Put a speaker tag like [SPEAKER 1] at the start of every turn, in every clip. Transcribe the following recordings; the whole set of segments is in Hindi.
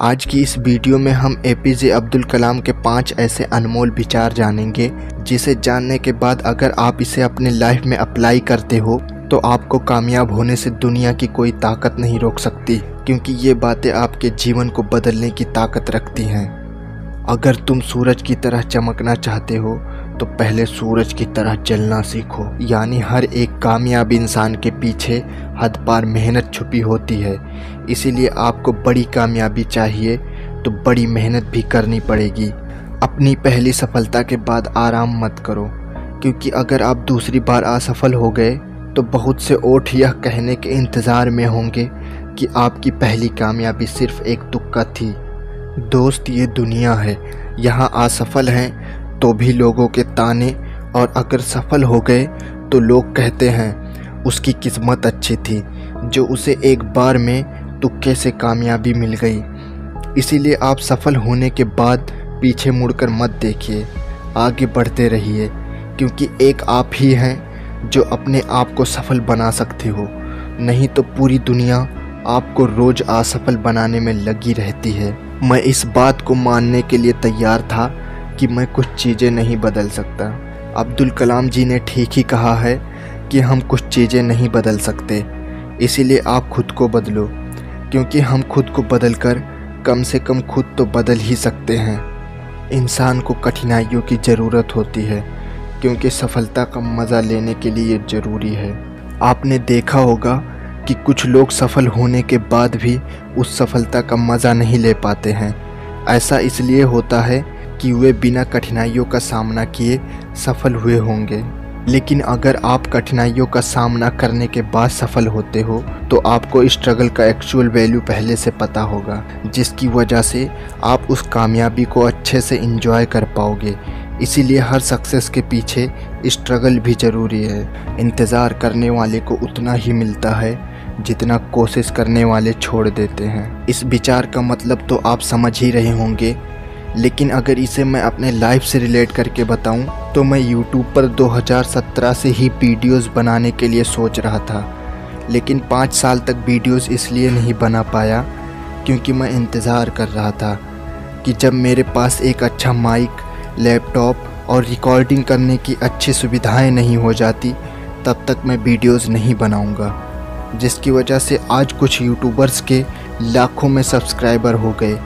[SPEAKER 1] आज की इस वीडियो में हम ए पी जे अब्दुल कलाम के पाँच ऐसे अनमोल विचार जानेंगे, जिसे जानने के बाद अगर आप इसे अपने लाइफ में अप्लाई करते हो तो आपको कामयाब होने से दुनिया की कोई ताकत नहीं रोक सकती, क्योंकि ये बातें आपके जीवन को बदलने की ताकत रखती हैं। अगर तुम सूरज की तरह चमकना चाहते हो तो पहले सूरज की तरह जलना सीखो। यानी हर एक कामयाब इंसान के पीछे हद पार मेहनत छुपी होती है। इसीलिए आपको बड़ी कामयाबी चाहिए तो बड़ी मेहनत भी करनी पड़ेगी। अपनी पहली सफलता के बाद आराम मत करो, क्योंकि अगर आप दूसरी बार असफल हो गए तो बहुत से ओठ यह कहने के इंतज़ार में होंगे कि आपकी पहली कामयाबी सिर्फ़ एक तुक्का थी। दोस्त, ये दुनिया है। यहाँ असफल हैं तो भी लोगों के ताने और अगर सफल हो गए तो लोग कहते हैं, उसकी किस्मत अच्छी थी। जो उसे एक बार में तुक्के से कामयाबी मिल गई। इसीलिए आप सफल होने के बाद पीछे मुड़कर मत देखिए। आगे बढ़ते रहिए। क्योंकि एक आप ही हैं, जो अपने आप को सफल बना सकते हो। नहीं तो पूरी दुनिया आपको रोज़ असफल बनाने में लगी रहती है। मैं इस बात को मानने के लिए तैयार था कि मैं कुछ चीज़ें नहीं बदल सकता। अब्दुल कलाम जी ने ठीक ही कहा है कि हम कुछ चीज़ें नहीं बदल सकते, इसीलिए आप खुद को बदलो, क्योंकि हम खुद को बदल कर कम से कम खुद तो बदल ही सकते हैं। इंसान को कठिनाइयों की ज़रूरत होती है, क्योंकि सफलता का मज़ा लेने के लिए ज़रूरी है। आपने देखा होगा कि कुछ लोग सफल होने के बाद भी उस सफलता का मज़ा नहीं ले पाते हैं। ऐसा इसलिए होता है कि वे बिना कठिनाइयों का सामना किए सफल हुए होंगे। लेकिन अगर आप कठिनाइयों का सामना करने के बाद सफल होते हो तो आपको स्ट्रगल का एक्चुअल वैल्यू पहले से पता होगा, जिसकी वजह से आप उस कामयाबी को अच्छे से इंजॉय कर पाओगे। इसीलिए हर सक्सेस के पीछे स्ट्रगल भी ज़रूरी है। इंतज़ार करने वाले को उतना ही मिलता है, जितना कोशिश करने वाले छोड़ देते हैं। इस विचार का मतलब तो आप समझ ही रहे होंगे लेकिन अगर इसे मैं अपने लाइफ से रिलेट करके बताऊँ तो मैं YouTube पर 2017 से ही वीडियोस बनाने के लिए सोच रहा था। लेकिन पाँच साल तक वीडियोस इसलिए नहीं बना पाया, क्योंकि मैं इंतज़ार कर रहा था कि जब मेरे पास एक अच्छा माइक लैपटॉप और रिकॉर्डिंग करने की अच्छी सुविधाएँ नहीं हो जाती, तब तक मैं वीडियोस नहीं बनाऊँगा। जिसकी वजह से आज कुछ यूट्यूबर्स के लाखों में सब्सक्राइबर हो गए।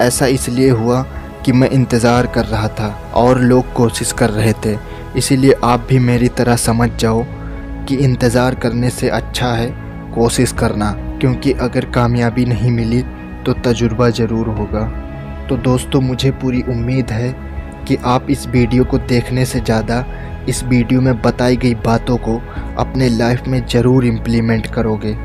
[SPEAKER 1] ऐसा इसलिए हुआ कि मैं इंतज़ार कर रहा था और लोग कोशिश कर रहे थे। इसीलिए आप भी मेरी तरह समझ जाओ कि इंतज़ार करने से अच्छा है कोशिश करना, क्योंकि अगर कामयाबी नहीं मिली तो तजुर्बा ज़रूर होगा। तो दोस्तों, मुझे पूरी उम्मीद है कि आप इस वीडियो को देखने से ज़्यादा इस वीडियो में बताई गई बातों को अपने लाइफ में ज़रूर इम्प्लीमेंट करोगे।